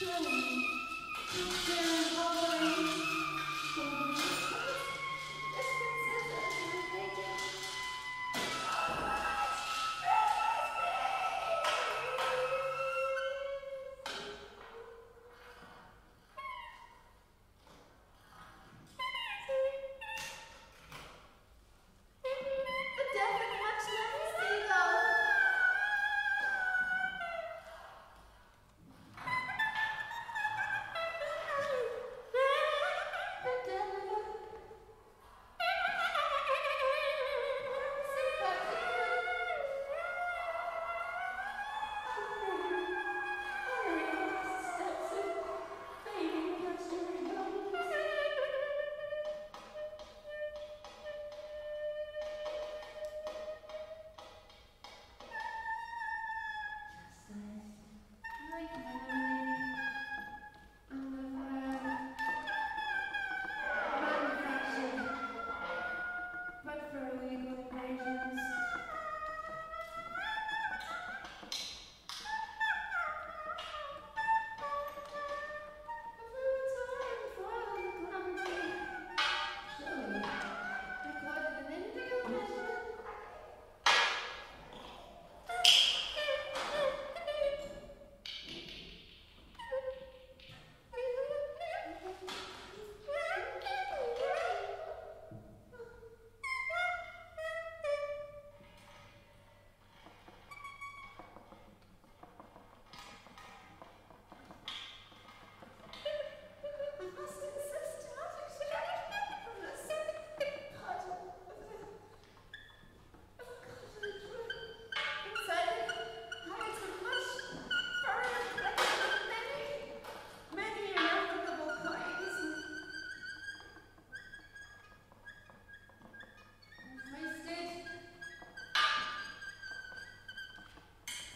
Thank you can.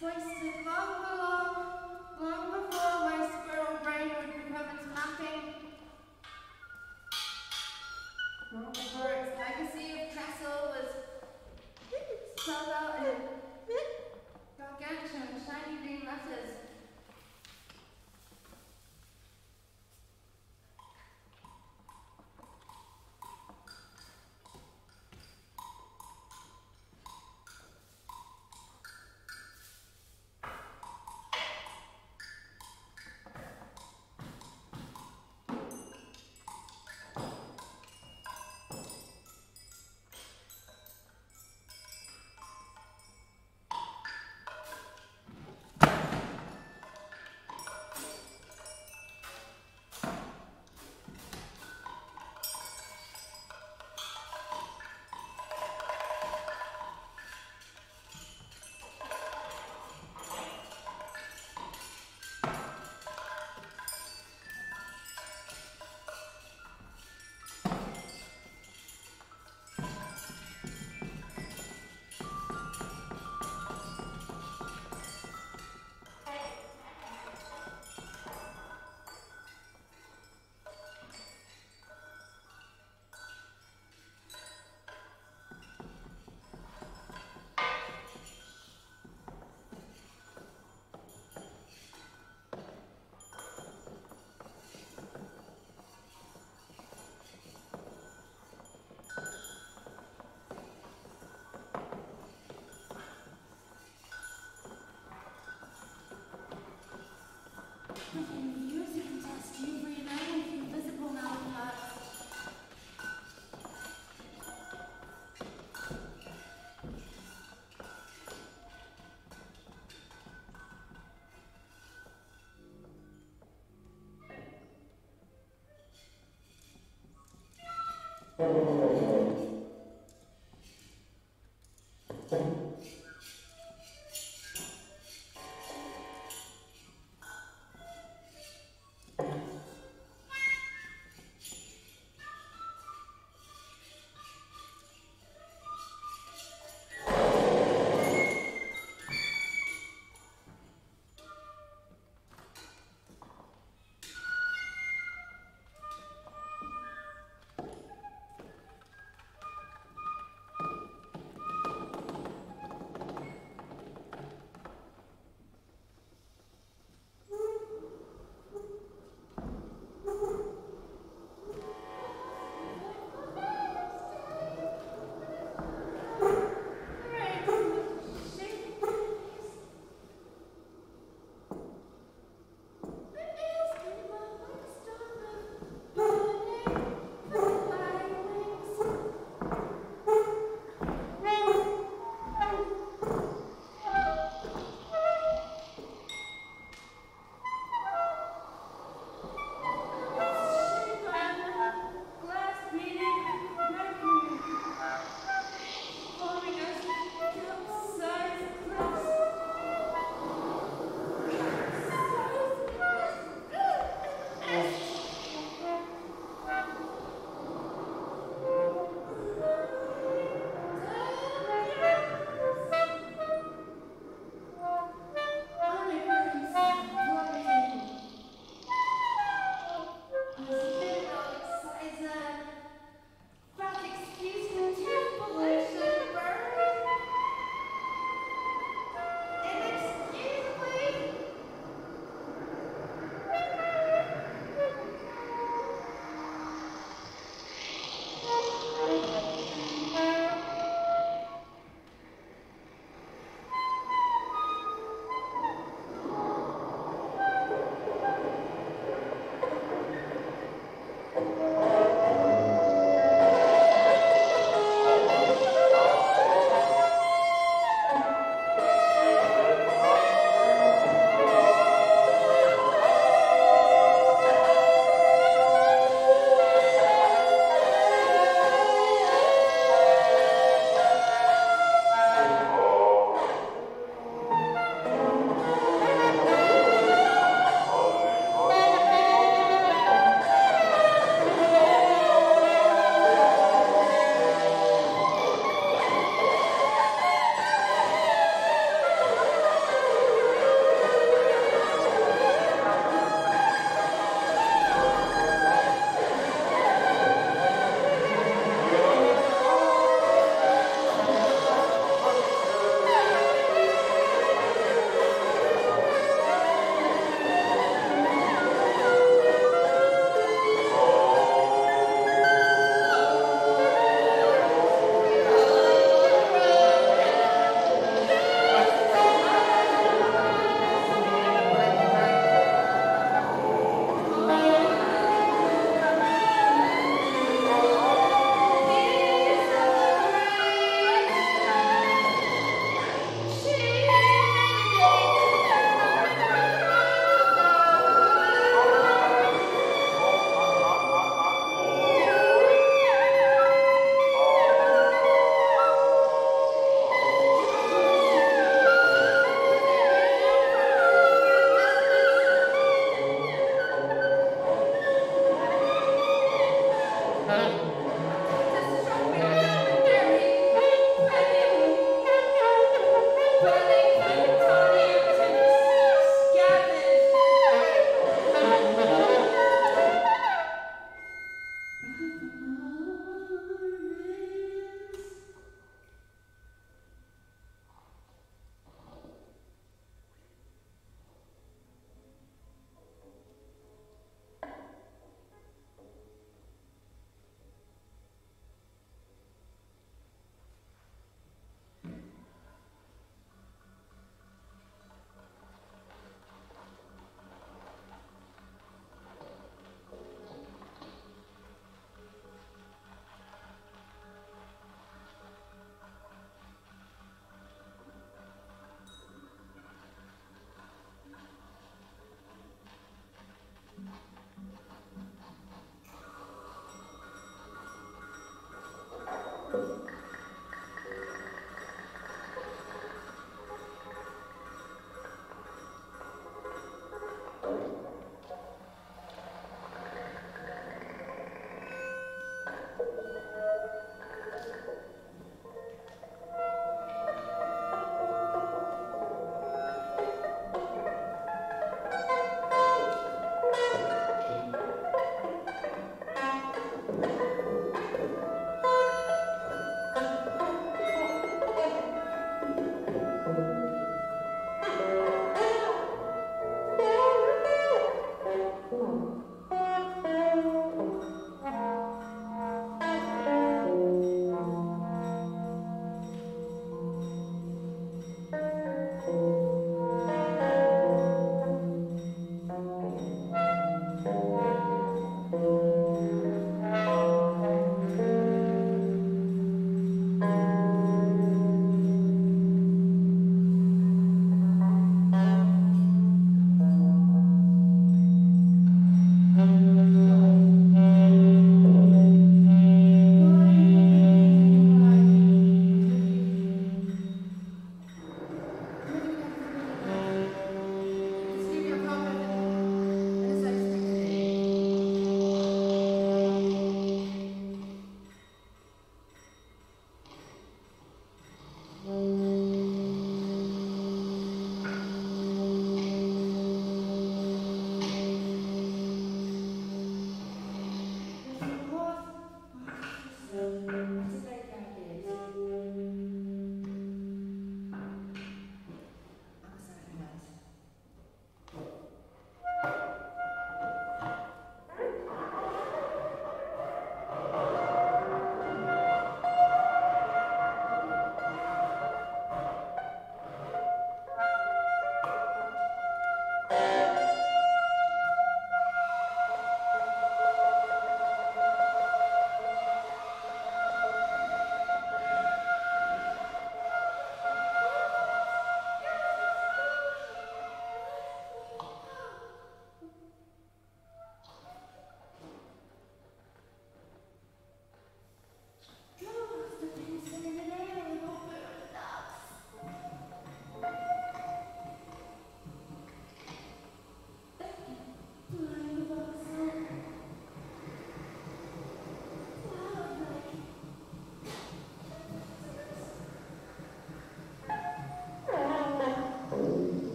Voice.